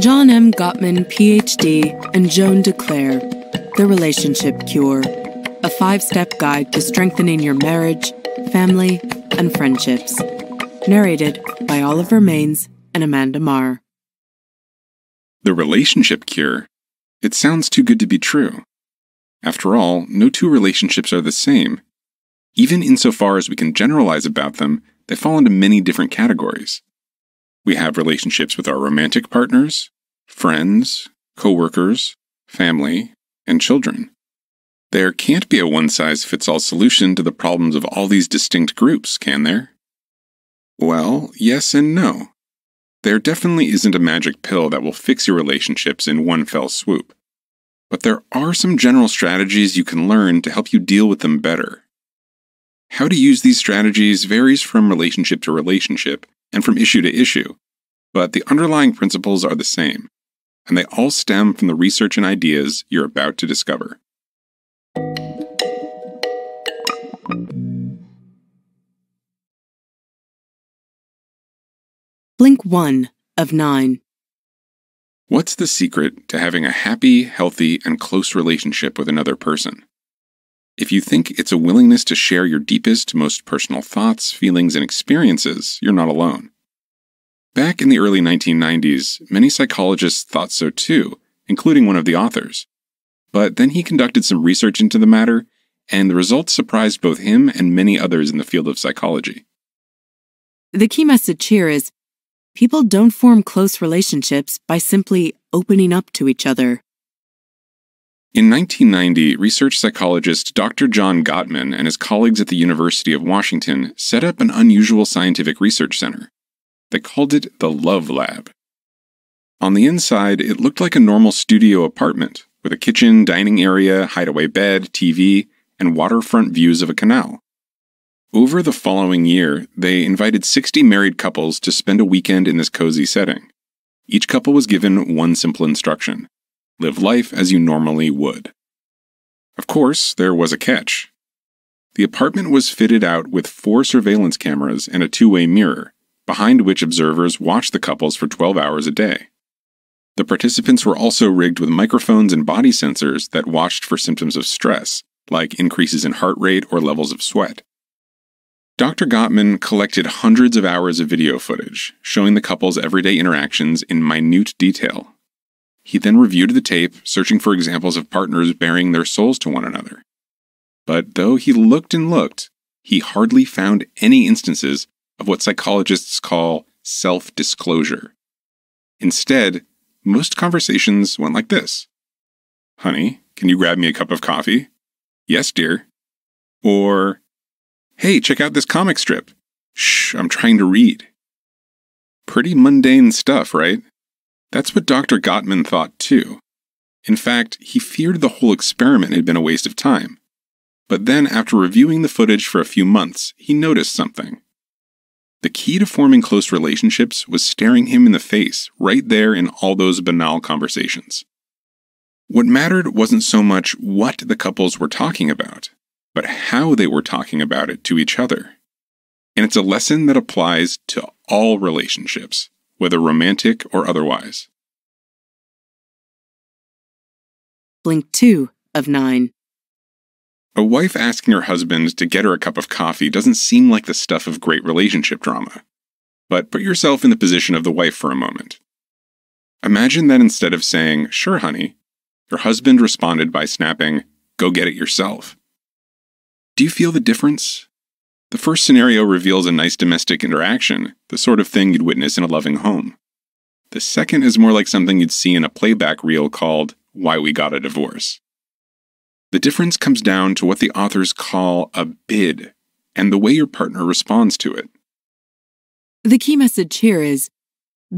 John M. Gottman, PhD, and Joan DeClaire, The Relationship Cure, a five step guide to strengthening your marriage, family, and friendships. Narrated by Oliver Maines and Amanda Marr. The Relationship Cure. It sounds too good to be true. After all, no two relationships are the same. Even insofar as we can generalize about them, they fall into many different categories. We have relationships with our romantic partners, friends, coworkers, family, and children. There can't be a one size fits all solution to the problems of all these distinct groups, can there? Well, yes and no. There definitely isn't a magic pill that will fix your relationships in one fell swoop. But there are some general strategies you can learn to help you deal with them better. How to use these strategies varies from relationship to relationship and from issue to issue, but the underlying principles are the same, and they all stem from the research and ideas you're about to discover. Blink 1 of 9. What's the secret to having a happy, healthy, and close relationship with another person? If you think it's a willingness to share your deepest, most personal thoughts, feelings, and experiences, you're not alone. Back in the early 1990s, many psychologists thought so too, including one of the authors. But then he conducted some research into the matter, and the results surprised both him and many others in the field of psychology. The key message here is people don't form close relationships by simply opening up to each other. In 1990, research psychologist Dr. John Gottman and his colleagues at the University of Washington set up an unusual scientific research center. They called it the Love Lab. On the inside, it looked like a normal studio apartment with a kitchen, dining area, hideaway bed, TV, and waterfront views of a canal. Over the following year, they invited 60 married couples to spend a weekend in this cozy setting. Each couple was given one simple instruction live life as you normally would. Of course, there was a catch. The apartment was fitted out with four surveillance cameras and a two way mirror, behind which observers watched the couples for 12 hours a day. The participants were also rigged with microphones and body sensors that watched for symptoms of stress, like increases in heart rate or levels of sweat. Dr. Gottman collected hundreds of hours of video footage showing the couple's everyday interactions in minute detail. He then reviewed the tape, searching for examples of partners baring their souls to one another. But though he looked and looked, he hardly found any instances of what psychologists call self disclosure. Instead, most conversations went like this Honey, can you grab me a cup of coffee? Yes, dear. Or, Hey, check out this comic strip. Shh, I'm trying to read. Pretty mundane stuff, right? That's what Dr. Gottman thought too. In fact, he feared the whole experiment had been a waste of time. But then, after reviewing the footage for a few months, he noticed something. The key to forming close relationships was staring him in the face right there in all those banal conversations. What mattered wasn't so much what the couples were talking about, but how they were talking about it to each other. And it's a lesson that applies to all relationships, whether romantic or otherwise. Blink 2 of 9. A wife asking her husband to get her a cup of coffee doesn't seem like the stuff of great relationship drama. But put yourself in the position of the wife for a moment. Imagine that instead of saying, Sure, honey, your husband responded by snapping, Go get it yourself. Do you feel the difference? The first scenario reveals a nice domestic interaction, the sort of thing you'd witness in a loving home. The second is more like something you'd see in a playback reel called Why We Got a Divorce. The difference comes down to what the authors call a bid and the way your partner responds to it. The key message here is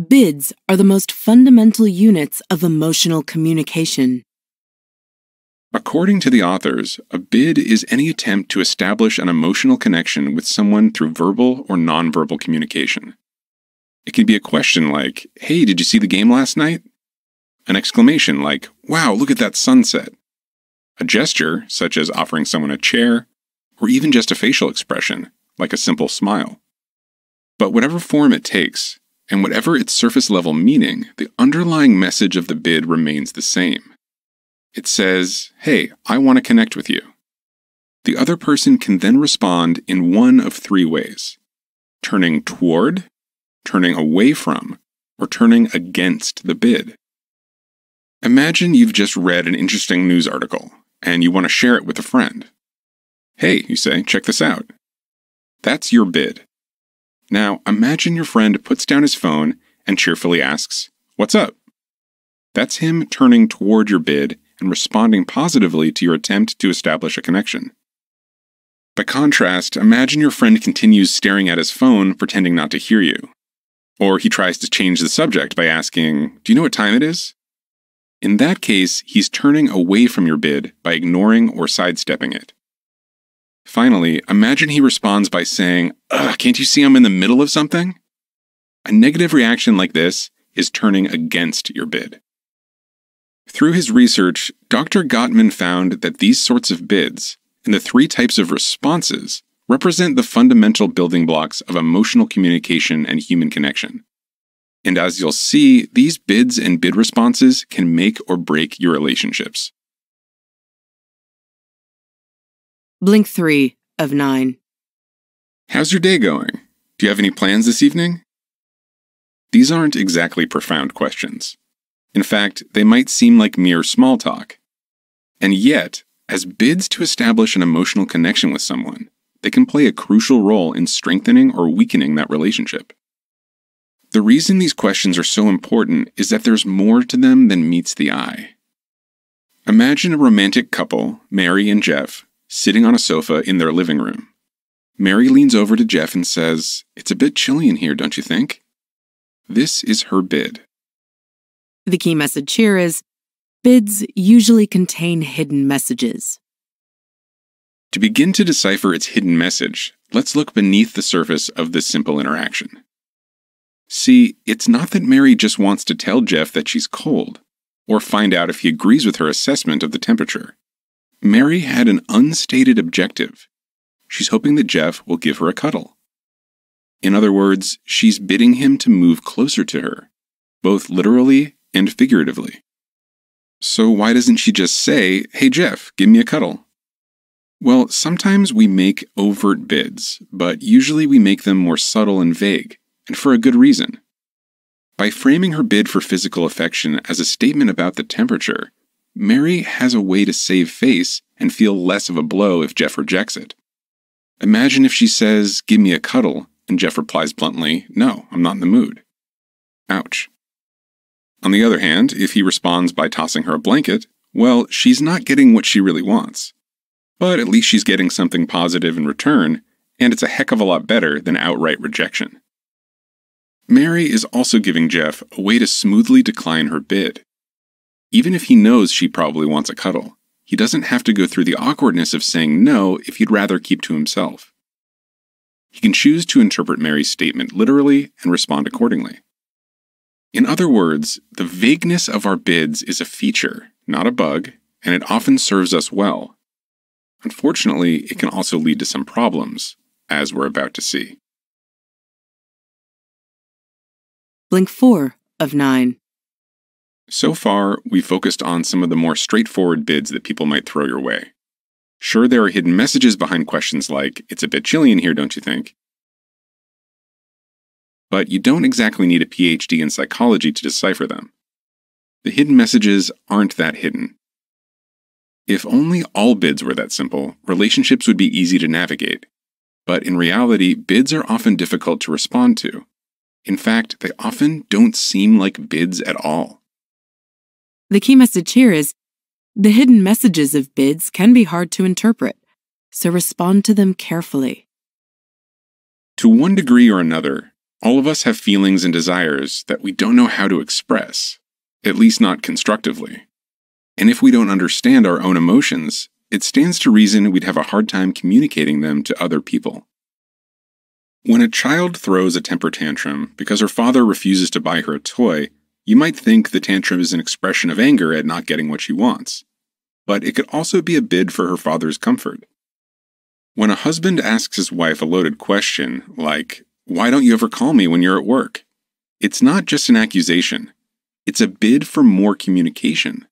bids are the most fundamental units of emotional communication. According to the authors, a bid is any attempt to establish an emotional connection with someone through verbal or nonverbal communication. It can be a question like, Hey, did you see the game last night? An exclamation like, Wow, look at that sunset. A gesture, such as offering someone a chair, or even just a facial expression, like a simple smile. But whatever form it takes, And whatever its surface level meaning, the underlying message of the bid remains the same. It says, Hey, I want to connect with you. The other person can then respond in one of three ways turning toward, turning away from, or turning against the bid. Imagine you've just read an interesting news article and you want to share it with a friend. Hey, you say, check this out. That's your bid. Now, imagine your friend puts down his phone and cheerfully asks, What's up? That's him turning toward your bid and responding positively to your attempt to establish a connection. By contrast, imagine your friend continues staring at his phone, pretending not to hear you. Or he tries to change the subject by asking, Do you know what time it is? In that case, he's turning away from your bid by ignoring or sidestepping it. Finally, imagine he responds by saying, Ugh, can't you see I'm in the middle of something? A negative reaction like this is turning against your bid. Through his research, Dr. Gottman found that these sorts of bids, and the three types of responses represent the fundamental building blocks of emotional communication and human connection. And as you'll see, these bids and bid responses can make or break your relationships. Blink 3 of 9. How's your day going? Do you have any plans this evening? These aren't exactly profound questions. In fact, they might seem like mere small talk. And yet, as bids to establish an emotional connection with someone, they can play a crucial role in strengthening or weakening that relationship. The reason these questions are so important is that there's more to them than meets the eye. Imagine a romantic couple, Mary and Jeff, sitting on a sofa in their living room. Mary leans over to Jeff and says, It's a bit chilly in here, don't you think? This is her bid. The key message here is Bids usually contain hidden messages. To begin to decipher its hidden message, let's look beneath the surface of this simple interaction. See, it's not that Mary just wants to tell Jeff that she's cold, or find out if he agrees with her assessment of the temperature. Mary had an unstated objective. She's hoping that Jeff will give her a cuddle. In other words, she's bidding him to move closer to her, both literally and figuratively. So why doesn't she just say, Hey Jeff, give me a cuddle? Well, sometimes we make overt bids, but usually we make them more subtle and vague, and for a good reason. By framing her bid for physical affection as a statement about the temperature, Mary has a way to save face and feel less of a blow if Jeff rejects it. Imagine if she says, Give me a cuddle, and Jeff replies bluntly, No, I'm not in the mood. Ouch. On the other hand, if he responds by tossing her a blanket, well, she's not getting what she really wants. But at least she's getting something positive in return, and it's a heck of a lot better than outright rejection. Mary is also giving Jeff a way to smoothly decline her bid. Even if he knows she probably wants a cuddle, he doesn't have to go through the awkwardness of saying no if he'd rather keep to himself. He can choose to interpret Mary's statement literally and respond accordingly. In other words, the vagueness of our bids is a feature, not a bug, and it often serves us well. Unfortunately, it can also lead to some problems, as we're about to see. Blink 4 of 9. So far, we've focused on some of the more straightforward bids that people might throw your way. Sure, there are hidden messages behind questions like, It's a bit chilly in here, don't you think? But you don't exactly need a PhD in psychology to decipher them. The hidden messages aren't that hidden. If only all bids were that simple, relationships would be easy to navigate. But in reality, bids are often difficult to respond to. In fact, they often don't seem like bids at all. The key message here is the hidden messages of bids can be hard to interpret, so respond to them carefully. To one degree or another, all of us have feelings and desires that we don't know how to express, at least not constructively. And if we don't understand our own emotions, it stands to reason we'd have a hard time communicating them to other people. When a child throws a temper tantrum because her father refuses to buy her a toy, you might think the tantrum is an expression of anger at not getting what she wants. But it could also be a bid for her father's comfort. When a husband asks his wife a loaded question, like, why don't you ever call me when you're at work? It's not just an accusation, it's a bid for more communication.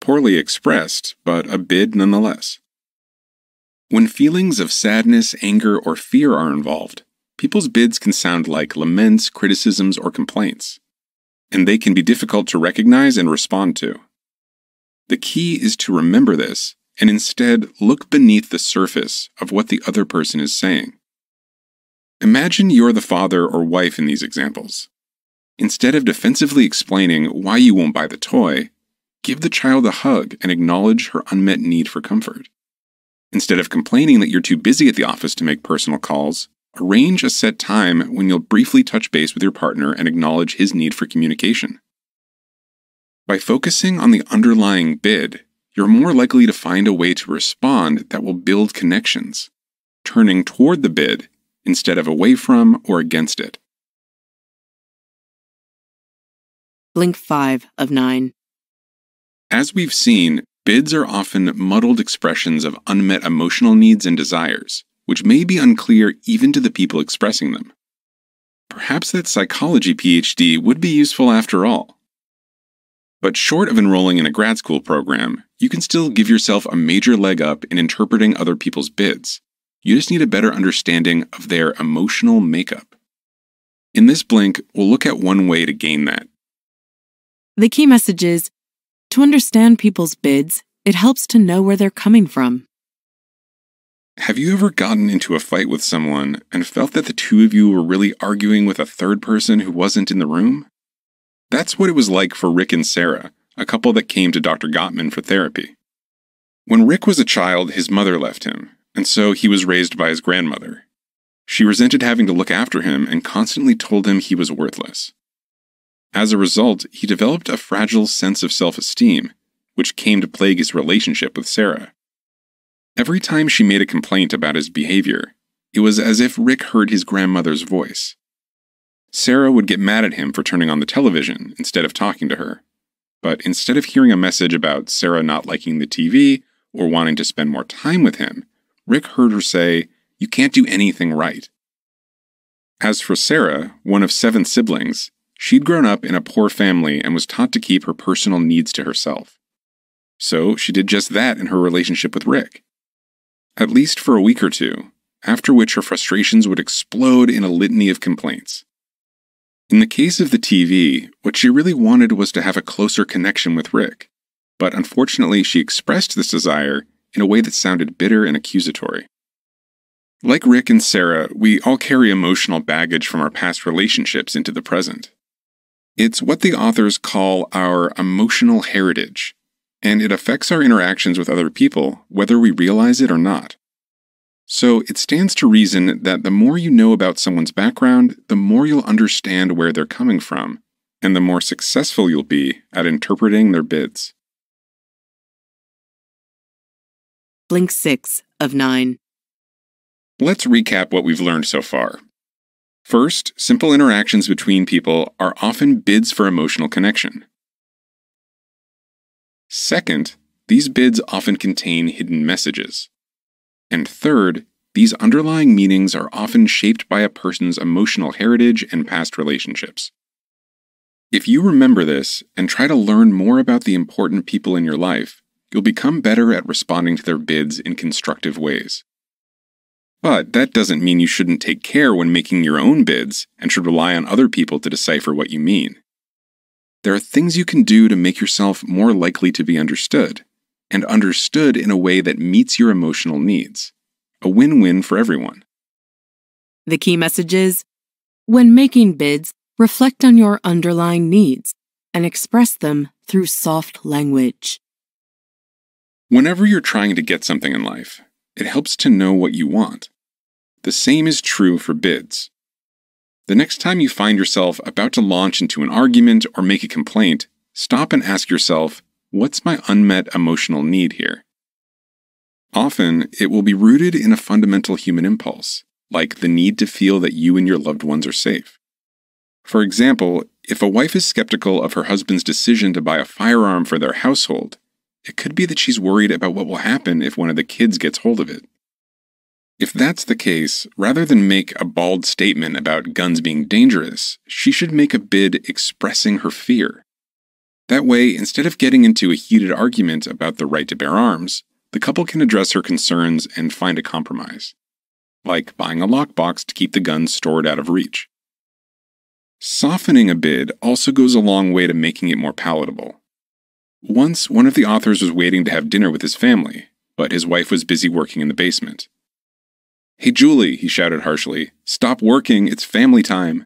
Poorly expressed, but a bid nonetheless. When feelings of sadness, anger, or fear are involved, people's bids can sound like laments, criticisms, or complaints, and they can be difficult to recognize and respond to. The key is to remember this and instead look beneath the surface of what the other person is saying. Imagine you're the father or wife in these examples. Instead of defensively explaining why you won't buy the toy, give the child a hug and acknowledge her unmet need for comfort. Instead of complaining that you're too busy at the office to make personal calls, arrange a set time when you'll briefly touch base with your partner and acknowledge his need for communication. By focusing on the underlying bid, you're more likely to find a way to respond that will build connections, turning toward the bid instead of away from or against it. Blink 5 of 9. As we've seen, bids are often muddled expressions of unmet emotional needs and desires, which may be unclear even to the people expressing them. Perhaps that psychology PhD would be useful after all. But short of enrolling in a grad school program, you can still give yourself a major leg up in interpreting other people's bids. You just need a better understanding of their emotional makeup. In this blink, we'll look at one way to gain that. The key message is to understand people's bids, it helps to know where they're coming from. Have you ever gotten into a fight with someone and felt that the two of you were really arguing with a third person who wasn't in the room? That's what it was like for Rick and Sarah, a couple that came to Dr. Gottman for therapy. When Rick was a child, his mother left him, and so he was raised by his grandmother. She resented having to look after him and constantly told him he was worthless. As a result, he developed a fragile sense of self esteem, which came to plague his relationship with Sarah. Every time she made a complaint about his behavior, it was as if Rick heard his grandmother's voice. Sarah would get mad at him for turning on the television instead of talking to her. But instead of hearing a message about Sarah not liking the TV or wanting to spend more time with him, Rick heard her say, You can't do anything right. As for Sarah, one of seven siblings, she'd grown up in a poor family and was taught to keep her personal needs to herself. So she did just that in her relationship with Rick. At least for a week or two, after which her frustrations would explode in a litany of complaints. In the case of the TV, what she really wanted was to have a closer connection with Rick, but unfortunately she expressed this desire in a way that sounded bitter and accusatory. Like Rick and Sarah, we all carry emotional baggage from our past relationships into the present. It's what the authors call our emotional heritage, and it affects our interactions with other people, whether we realize it or not. So it stands to reason that the more you know about someone's background, the more you'll understand where they're coming from, and the more successful you'll be at interpreting their bids. Blink 6 of 9. Let's recap what we've learned so far. First, simple interactions between people are often bids for emotional connection. Second, these bids often contain hidden messages. And third, these underlying meanings are often shaped by a person's emotional heritage and past relationships. If you remember this and try to learn more about the important people in your life, you'll become better at responding to their bids in constructive ways. But that doesn't mean you shouldn't take care when making your own bids and should rely on other people to decipher what you mean. There are things you can do to make yourself more likely to be understood, and understood in a way that meets your emotional needs. A win win for everyone. The key message is when making bids, reflect on your underlying needs and express them through soft language. Whenever you're trying to get something in life, it helps to know what you want. The same is true for bids. The next time you find yourself about to launch into an argument or make a complaint, stop and ask yourself, What's my unmet emotional need here? Often, it will be rooted in a fundamental human impulse, like the need to feel that you and your loved ones are safe. For example, if a wife is skeptical of her husband's decision to buy a firearm for their household, it could be that she's worried about what will happen if one of the kids gets hold of it. If that's the case, rather than make a bald statement about guns being dangerous, she should make a bid expressing her fear. That way, instead of getting into a heated argument about the right to bear arms, the couple can address her concerns and find a compromise, like buying a lockbox to keep the guns stored out of reach. Softening a bid also goes a long way to making it more palatable. Once, one of the authors was waiting to have dinner with his family, but his wife was busy working in the basement. Hey, Julie, he shouted harshly, stop working, it's family time.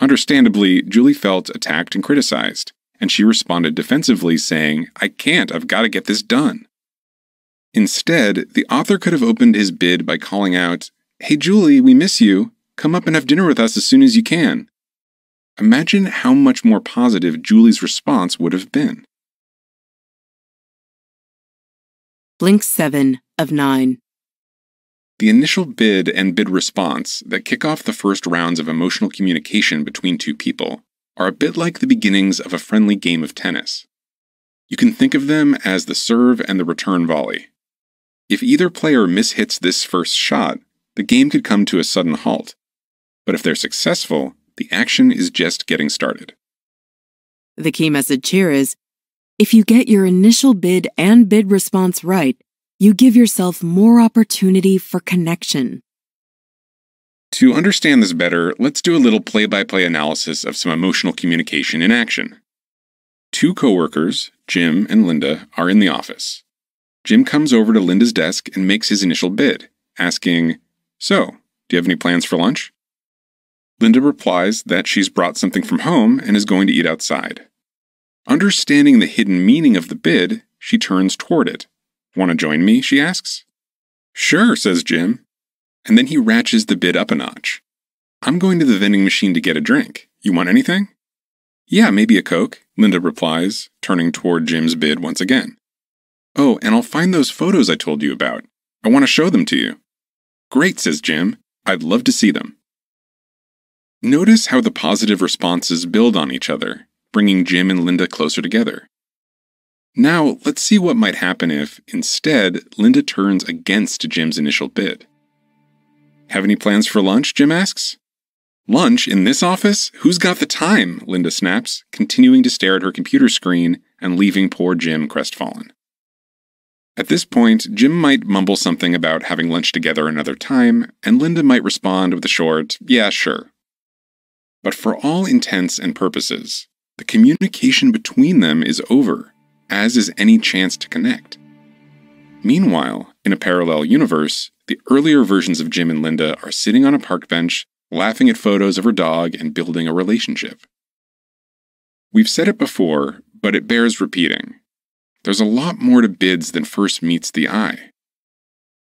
Understandably, Julie felt attacked and criticized, and she responded defensively, saying, I can't, I've got to get this done. Instead, the author could have opened his bid by calling out, Hey, Julie, we miss you. Come up and have dinner with us as soon as you can. Imagine how much more positive Julie's response would have been. Blink 7 of 9. The initial bid and bid response that kick off the first rounds of emotional communication between two people are a bit like the beginnings of a friendly game of tennis. You can think of them as the serve and the return volley. If either player mishits this first shot, the game could come to a sudden halt. But if they're successful, the action is just getting started. The key message here is if you get your initial bid and bid response right, you give yourself more opportunity for connection. To understand this better, let's do a little play by play analysis of some emotional communication in action. Two coworkers, Jim and Linda, are in the office. Jim comes over to Linda's desk and makes his initial bid, asking, So, do you have any plans for lunch? Linda replies that she's brought something from home and is going to eat outside. Understanding the hidden meaning of the bid, she turns toward it. Want to join me? she asks. Sure, says Jim. And then he ratchets the bid up a notch. I'm going to the vending machine to get a drink. You want anything? Yeah, maybe a Coke, Linda replies, turning toward Jim's bid once again. Oh, and I'll find those photos I told you about. I want to show them to you. Great, says Jim. I'd love to see them. Notice how the positive responses build on each other, bringing Jim and Linda closer together. Now, let's see what might happen if, instead, Linda turns against Jim's initial bid. Have any plans for lunch? Jim asks. Lunch in this office? Who's got the time? Linda snaps, continuing to stare at her computer screen and leaving poor Jim crestfallen. At this point, Jim might mumble something about having lunch together another time, and Linda might respond with a short, yeah, sure. But for all intents and purposes, the communication between them is over, as is any chance to connect. Meanwhile, in a parallel universe, the earlier versions of Jim and Linda are sitting on a park bench, laughing at photos of her dog and building a relationship. We've said it before, but it bears repeating. There's a lot more to bids than first meets the eye.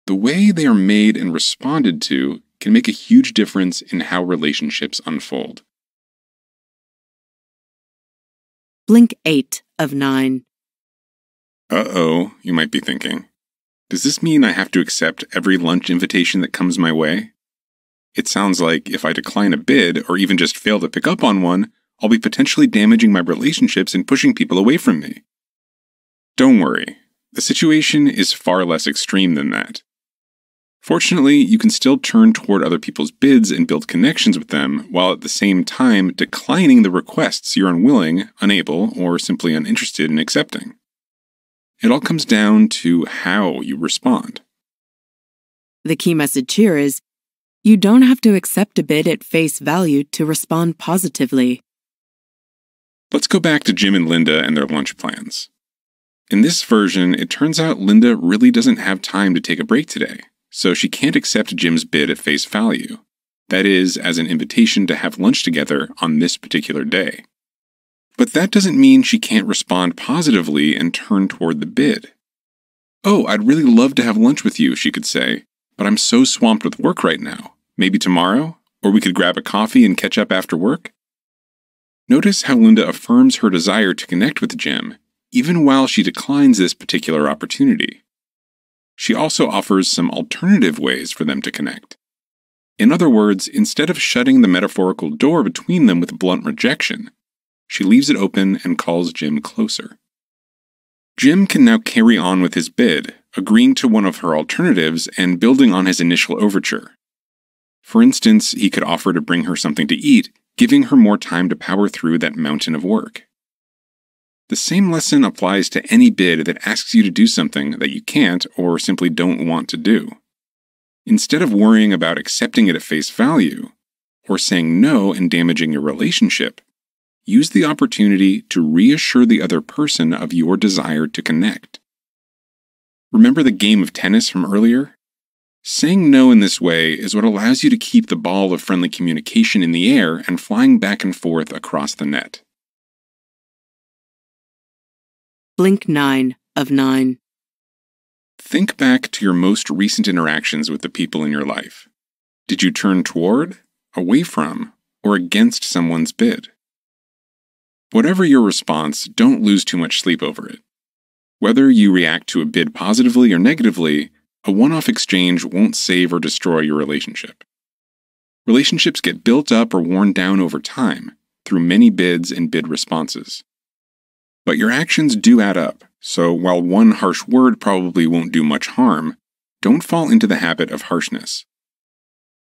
The way they are made and responded to can make a huge difference in how relationships unfold. Blink 8 of 9. Uh oh, you might be thinking. Does this mean I have to accept every lunch invitation that comes my way? It sounds like if I decline a bid or even just fail to pick up on one, I'll be potentially damaging my relationships and pushing people away from me. Don't worry, the situation is far less extreme than that. Fortunately, you can still turn toward other people's bids and build connections with them, while at the same time declining the requests you're unwilling, unable, or simply uninterested in accepting. It all comes down to how you respond. The key message here is you don't have to accept a bid at face value to respond positively. Let's go back to Jim and Linda and their lunch plans. In this version, it turns out Linda really doesn't have time to take a break today so she can't accept Jim's bid at face value. That is, as an invitation to have lunch together on this particular day. But that doesn't mean she can't respond positively and turn toward the bid. Oh, I'd really love to have lunch with you, she could say, but I'm so swamped with work right now. Maybe tomorrow? Or we could grab a coffee and catch up after work? Notice how Linda affirms her desire to connect with Jim, even while she declines this particular opportunity. She also offers some alternative ways for them to connect. In other words, instead of shutting the metaphorical door between them with blunt rejection, she leaves it open and calls Jim closer. Jim can now carry on with his bid, agreeing to one of her alternatives and building on his initial overture. For instance, he could offer to bring her something to eat, giving her more time to power through that mountain of work. The same lesson applies to any bid that asks you to do something that you can't or simply don't want to do. Instead of worrying about accepting it at face value, or saying no and damaging your relationship, use the opportunity to reassure the other person of your desire to connect. Remember the game of tennis from earlier? Saying no in this way is what allows you to keep the ball of friendly communication in the air and flying back and forth across the net. Blink 9 of 9. Think back to your most recent interactions with the people in your life. Did you turn toward, away from, or against someone's bid? Whatever your response, don't lose too much sleep over it. Whether you react to a bid positively or negatively, a one off exchange won't save or destroy your relationship. Relationships get built up or worn down over time through many bids and bid responses. But your actions do add up, so while one harsh word probably won't do much harm, don't fall into the habit of harshness.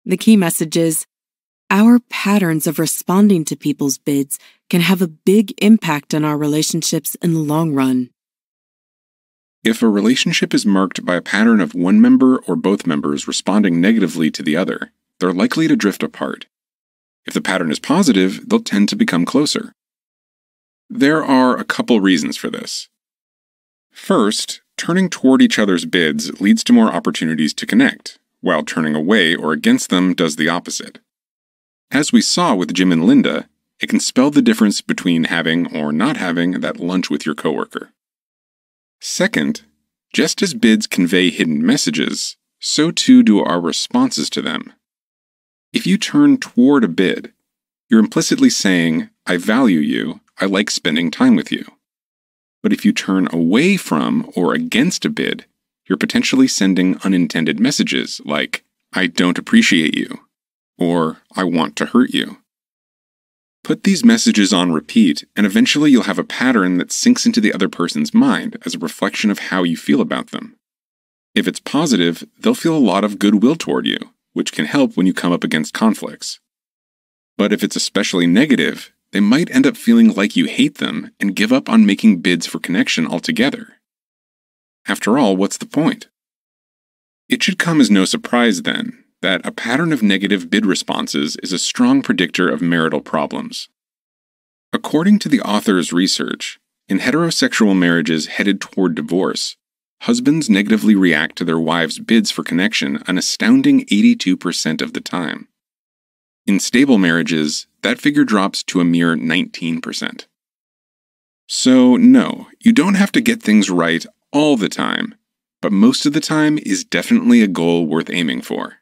The key message is our patterns of responding to people's bids can have a big impact on our relationships in the long run. If a relationship is marked by a pattern of one member or both members responding negatively to the other, they're likely to drift apart. If the pattern is positive, they'll tend to become closer. There are a couple reasons for this. First, turning toward each other's bids leads to more opportunities to connect, while turning away or against them does the opposite. As we saw with Jim and Linda, it can spell the difference between having or not having that lunch with your coworker. Second, just as bids convey hidden messages, so too do our responses to them. If you turn toward a bid, you're implicitly saying, I value you, I like spending time with you. But if you turn away from or against a bid, you're potentially sending unintended messages like, I don't appreciate you, or I want to hurt you. Put these messages on repeat, and eventually you'll have a pattern that sinks into the other person's mind as a reflection of how you feel about them. If it's positive, they'll feel a lot of goodwill toward you, which can help when you come up against conflicts. But if it's especially negative, they might end up feeling like you hate them and give up on making bids for connection altogether. After all, what's the point? It should come as no surprise, then, that a pattern of negative bid responses is a strong predictor of marital problems. According to the author's research, in heterosexual marriages headed toward divorce, husbands negatively react to their wives' bids for connection an astounding 82% of the time. In stable marriages, that figure drops to a mere 19%. So, no, you don't have to get things right all the time, but most of the time is definitely a goal worth aiming for.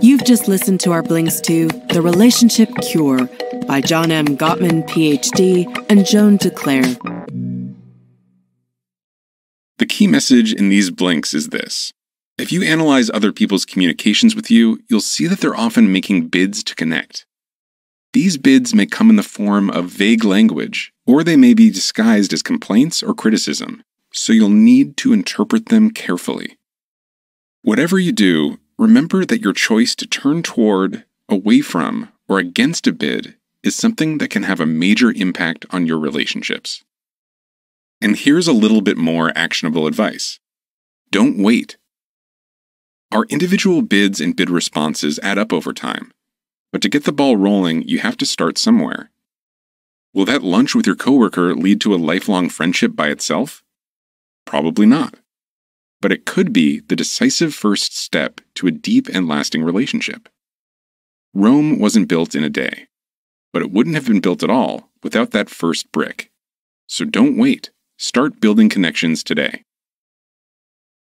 You've just listened to our blinks to The Relationship Cure by John M. Gottman, PhD, and Joan DeClaire. The key message in these blinks is this. If you analyze other people's communications with you, you'll see that they're often making bids to connect. These bids may come in the form of vague language, or they may be disguised as complaints or criticism, so you'll need to interpret them carefully. Whatever you do, remember that your choice to turn toward, away from, or against a bid is something that can have a major impact on your relationships. And here's a little bit more actionable advice don't wait. Our individual bids and bid responses add up over time, but to get the ball rolling, you have to start somewhere. Will that lunch with your coworker lead to a lifelong friendship by itself? Probably not but it could be the decisive first step to a deep and lasting relationship. Rome wasn't built in a day, but it wouldn't have been built at all without that first brick. So don't wait. Start building connections today.